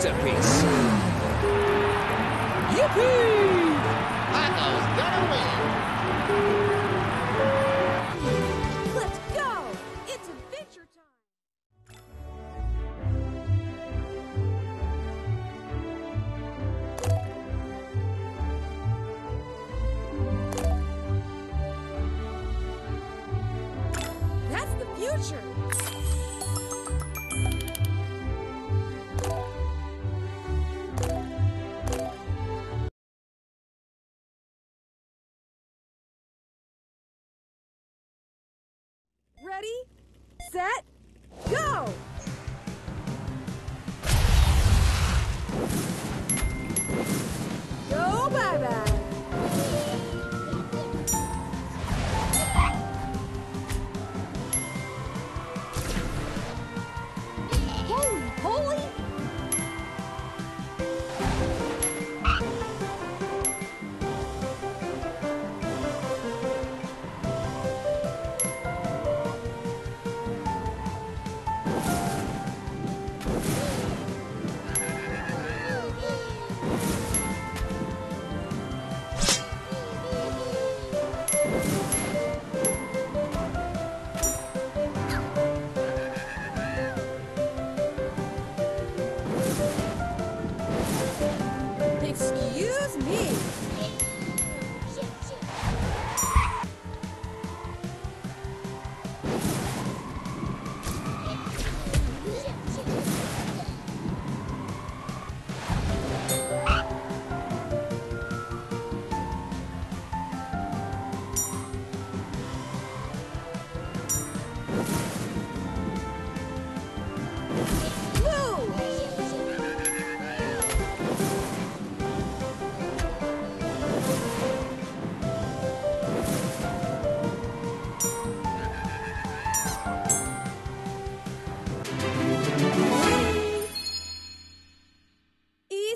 masterpiece. Yippee! Set, go! Go bye-bye! Me!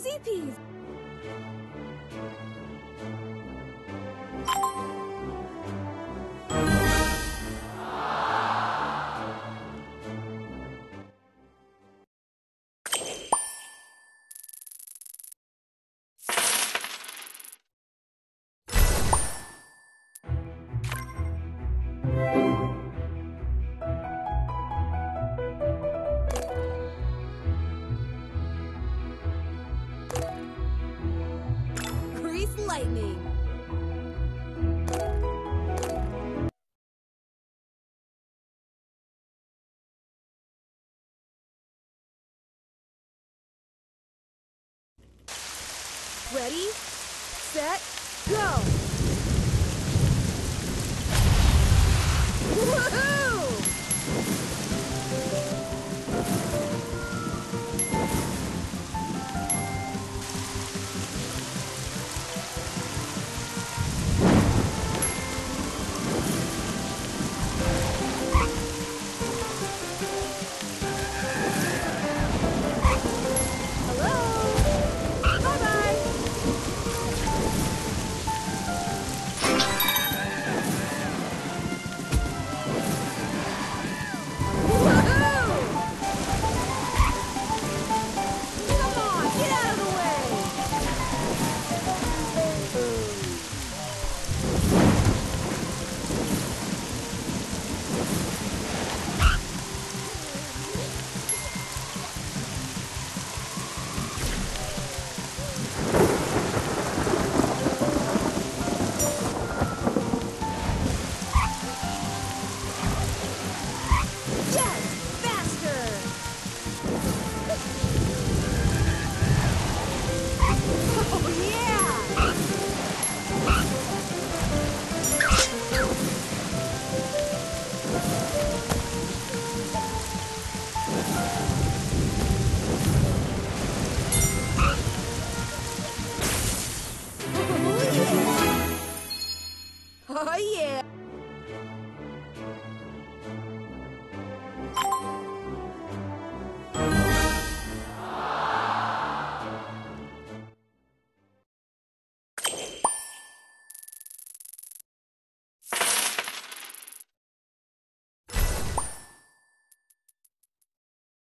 Easy peasy. lightning. Ready, set, go! Woohoo!